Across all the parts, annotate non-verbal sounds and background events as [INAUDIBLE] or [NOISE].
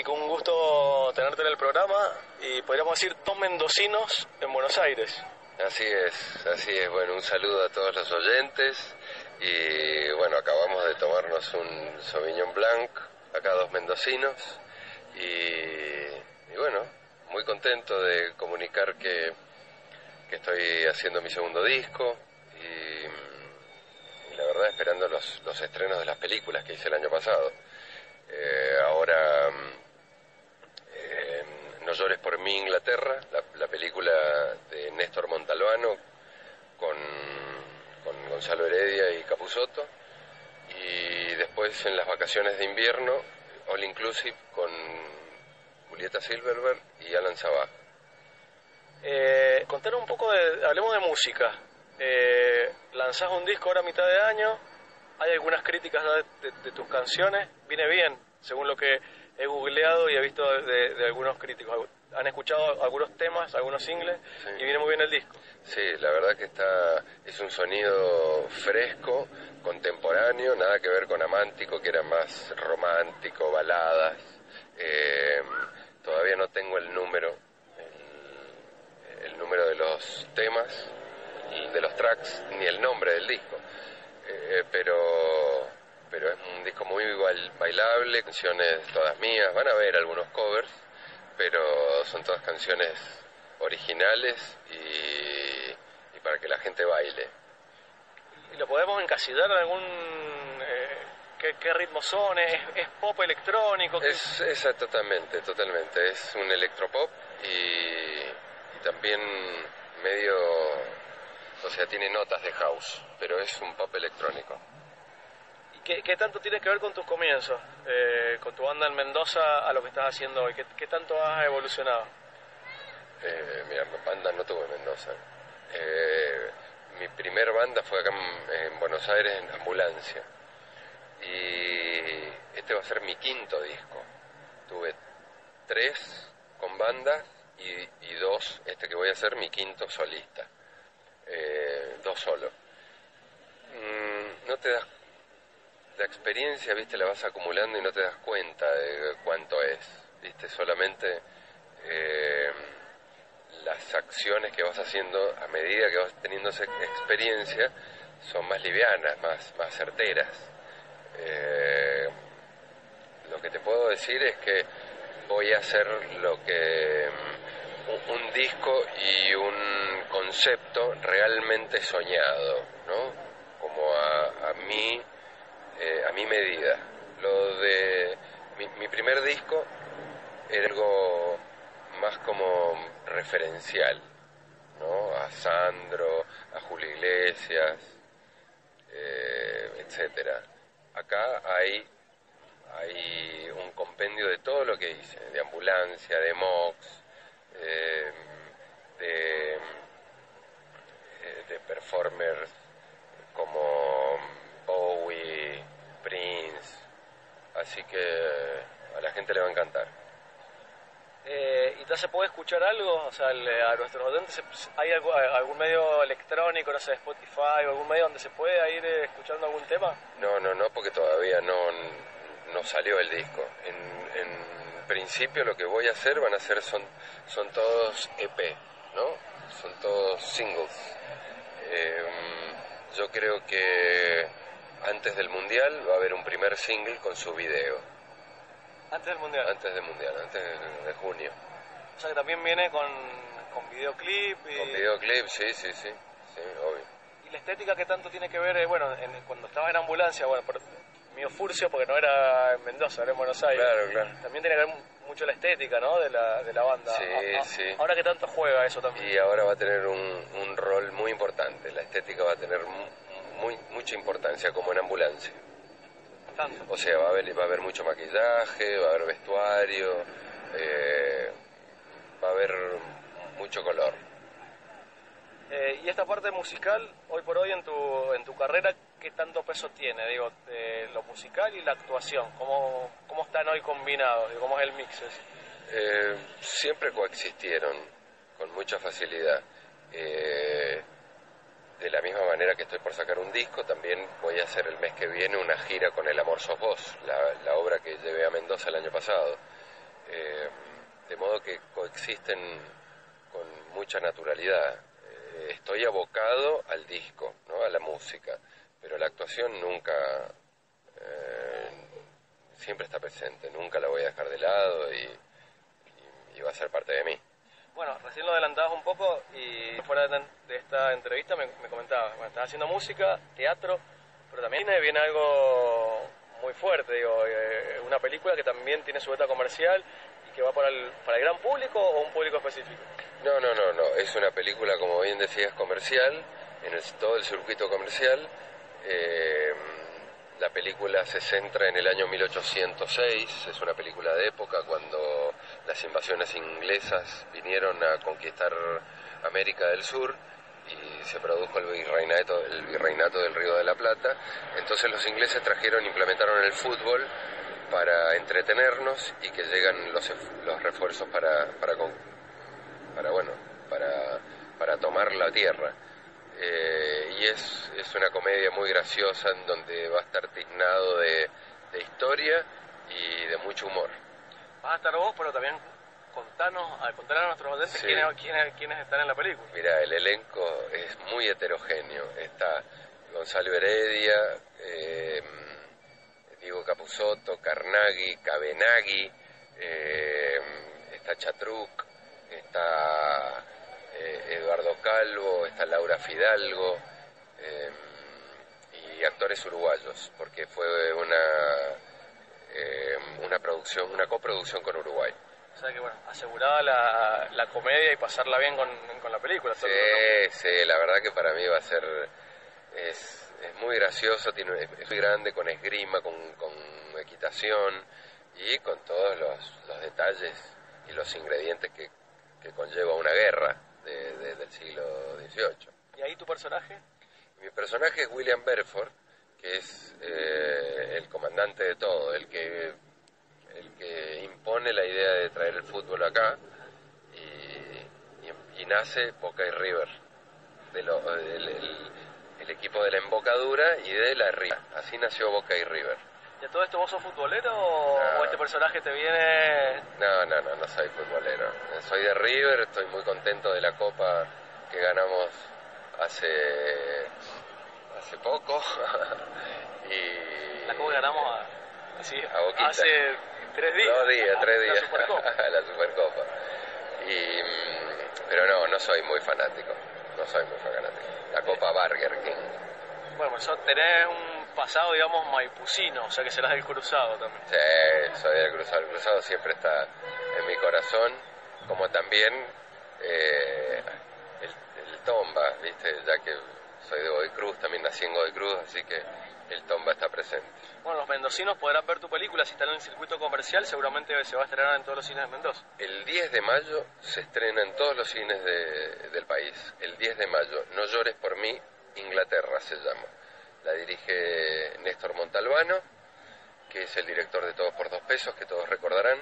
Mike, un gusto tenerte en el programa y podríamos decir dos mendocinos en Buenos Aires. Así es, así es. Bueno, un saludo a todos los oyentes y bueno, acabamos de tomarnos un Sauvignon Blanc, acá dos mendocinos y, bueno, muy contento de comunicar que, estoy haciendo mi segundo disco y, la verdad esperando los, los estrenos de las películas que hice el año pasado. Eh, ahora eh, No llores por mí Inglaterra, la, película de Néstor Montalbano con, con Gonzalo Heredia y Capusotto. Y después en las vacaciones de invierno, All Inclusive con Julieta Silverberg y Alan Sabah. Eh, contar un poco de, hablemos de música. Eh, lanzás un disco ahora a mitad de año, hay algunas críticas de, tus canciones, viene bien, según lo que he googleado y he visto de, algunos críticos. Han escuchado algunos temas, algunos singles, y viene muy bien el disco. Sí, la verdad que está es un sonido fresco, contemporáneo, nada que ver con Amántico, que era más romántico, baladas. Eh, todavía no tengo el número, el número de los temas, de los tracks, ni el nombre del disco eh, pero, pero es un disco muy bailable, canciones todas mías, van a ver algunos covers, pero son todas canciones originales y, para que la gente baile. ¿Y lo podemos encasillar en algún... Eh, ¿qué, ritmos son? ¿Es, pop electrónico? Es, es, totalmente, totalmente. Es un electropop y, y también medio o sea, tiene notas de house, pero es un pop electrónico. ¿Y qué, tanto tiene que ver con tus comienzos, eh, con tu banda en Mendoza a lo que estás haciendo hoy? ¿Qué, tanto has evolucionado? Eh, mira, banda no tuve en Mendoza. Eh, mi primer banda fue acá en, Buenos Aires en Ambulancia. Y este va a ser mi quinto disco. Tuve tres con banda y, y dos, este que voy a hacer mi quinto solista eh, dos solo. Mm, no te das la experiencia, viste, la vas acumulando y no te das cuenta de cuánto es, viste, solamente eh, las acciones que vas haciendo a medida que vas teniendo esa experiencia son más livianas, más, más certeras. Eh, lo que te puedo decir es que voy a hacer lo que un disco y un concepto realmente soñado, ¿no? Como a, a mí, eh, a mi medida. Lo de mi, primer disco era algo más como referencial, ¿no? A Sandro, a Julio Iglesias, eh, etcétera. Acá hay hay un compendio de todo lo que hice, de ambulancia, de Mox, eh, de, eh, de performers como Bowie, así que a la gente le va a encantar. Eh, ¿Y se puede escuchar algo? O sea, a nuestros oyentes, ¿hay algún medio electrónico, no sé, Spotify o algún medio donde se pueda ir escuchando algún tema? No, no, no, porque todavía no, no salió el disco. En, en principio lo que voy a hacer van a ser son, son todos EP, ¿no? Son todos singles. Em, yo creo que antes del mundial va a haber un primer single con su video. ¿Antes del mundial? Antes del mundial, antes de, junio. O sea que también viene con, con videoclip y... Con videoclip, sí, sí, sí, sí, obvio. ¿Y la estética qué tanto tiene que ver, eh, bueno, cuando estaba en ambulancia, bueno, por, mío Furcio porque no era en Mendoza, era en Buenos Aires. Claro, claro. También tiene que ver mucho la estética, ¿no? De la, de la banda. Sí, sí. Ahora que tanto juega eso también. Y ahora va a tener un, un rol muy importante. La estética va a tener muy, mucha importancia, como en ambulancia. O sea, va a haber, va a haber mucho maquillaje, va a haber vestuario, eh, va a haber mucho color. Eh, y esta parte musical, hoy por hoy en tu, en tu carrera, ¿qué tanto peso tiene? Digo, lo musical y la actuación, ¿cómo, cómo están hoy combinados? ¿Cómo es el mix? Eh, siempre coexistieron con mucha facilidad. Eh, de la misma manera que estoy por sacar un disco, también voy a hacer el mes que viene una gira con El Amor Sos Vos, la, obra que llevé a Mendoza el año pasado. eh, de modo que coexisten con mucha naturalidad. Eh, estoy abocado al disco, ¿no? a la música, pero la actuación nunca, eh, siempre está presente, nunca la voy a dejar de lado y, y va a ser parte de mí. Bueno, recién lo adelantabas un poco y fuera de, esta entrevista me, comentabas, bueno, estás haciendo música, teatro, pero también viene algo muy fuerte, digo, eh, una película que también tiene su beta comercial y que va para el, para el gran público o un público específico. No, no, no, no, es una película, como bien decías, comercial, en el, todo el circuito comercial. Eh, la película se centra en el año 1806, es una película de época cuando las invasiones inglesas vinieron a conquistar América del Sur y se produjo el virreinato, el virreinato del Río de la Plata. Entonces los ingleses trajeron, implementaron el fútbol para entretenernos y que llegan los, los refuerzos para, para, para, bueno, para, para tomar la tierra. Eh, y es, es una comedia muy graciosa en donde va a estar tiznado de, de historia y de mucho humor. Vas a estar vos, pero también contanos, a contar a nuestros oyentes quiénes, quiénes, están en la película. Mira, el elenco es muy heterogéneo. Está Gonzalo Heredia, eh, Diego Capusotto, Carnaghi, Cabenaghi, eh, está Chatruc, está eh, Eduardo Calvo, está Laura Fidalgo em, y actores uruguayos, porque fue una, em, una producción, una coproducción con Uruguay. O sea que bueno, asegurada la, la comedia y pasarla bien con, con la película. Sí, sí, la verdad que para mí va a ser, es, es muy gracioso, tiene, es muy grande, con esgrima, con, con equitación y con todos los, los detalles y los ingredientes que, que conlleva una guerra del siglo XVIII. ¿Y ahí tu personaje? Mi personaje es William Berford, que es eh, el comandante de todo, el que, el que impone la idea de traer el fútbol acá y, y, nace Boca y River, de lo, el, equipo de la embocadura y de la Ría. Así nació Boca y River. ¿Y a todo esto vos sos futbolero o, este personaje te viene...? No, no, no, no soy futbolero. Soy de River, estoy muy contento de la copa que ganamos hace hace poco. [LAUGHS] y... La copa ganamos a, así, a hace tres días. Dos días, tres días. La Supercopa. [LAUGHS] la Supercopa. Y, mm, pero no, no soy muy fanático. No soy muy fanático. La Copa Burger King. Bueno, eso tenés un pasado, digamos, maipucino, o sea que serás del cruzado también. Sí, soy del cruzado. El cruzado siempre está en mi corazón, como también eh, el, Tomba, ¿viste? Ya que soy de Godoy Cruz, también nací en Godoy Cruz, así que el Tomba está presente. Bueno, los mendocinos podrán ver tu película si están en el circuito comercial, seguramente se va a estrenar en todos los cines de Mendoza. El 10 de mayo se estrena en todos los cines del país. El 10 de mayo, No llores por mí, Inglaterra se llama la dirige Néstor Montalbano, que es el director de Todos por Dos Pesos, que todos recordarán.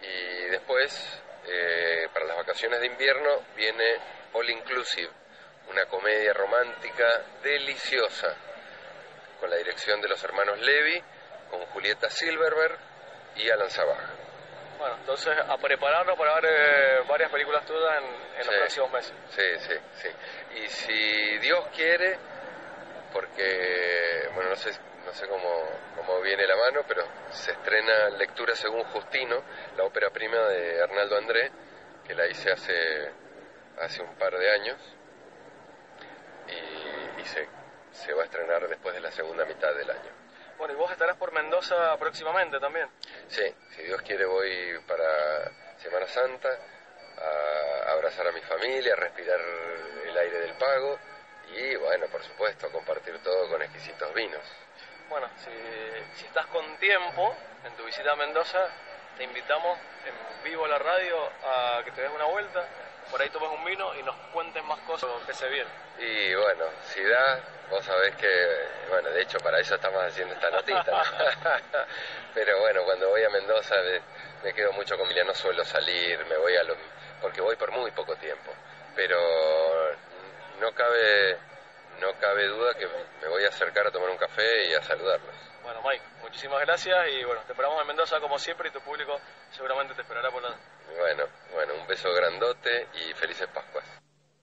Y después, eh, para las vacaciones de invierno, viene All Inclusive, una comedia romántica deliciosa, con la dirección de los hermanos Levi, con Julieta Silverberg y Alan Sabaj. Bueno, entonces a prepararnos para ver eh, varias películas tuyas en, los próximos meses. Sí, sí, sí. Y si Dios quiere, porque, bueno, no sé, no sé cómo, cómo viene la mano, pero se estrena Lectura según Justino, la ópera prima de Arnaldo André, que la hice hace, hace un par de años, y, se, se va a estrenar después de la segunda mitad del año. Bueno, ¿y vos estarás por Mendoza próximamente también? Sí, si Dios quiere voy para Semana Santa a abrazar a mi familia, a respirar el aire del pago y bueno, por supuesto, compartir todo con exquisitos vinos. Bueno, si, si estás con tiempo en tu visita a Mendoza, te invitamos en vivo a la radio a que te des una vuelta, por ahí tomes un vino y nos cuentes más cosas que se viene. Y bueno, si da, vos sabés que, bueno, de hecho para eso estamos haciendo esta notita, [LAUGHS] pero bueno, cuando voy a Mendoza me, quedo mucho con Miriam, no suelo salir, me voy a lo, porque voy por muy poco tiempo, pero no cabe no cabe duda que me voy a acercar a tomar un café y a saludarlos. Bueno, Mike, muchísimas gracias y bueno, te esperamos en Mendoza como siempre y tu público seguramente te esperará por la... Bueno, bueno, un beso grandote y felices Pascuas.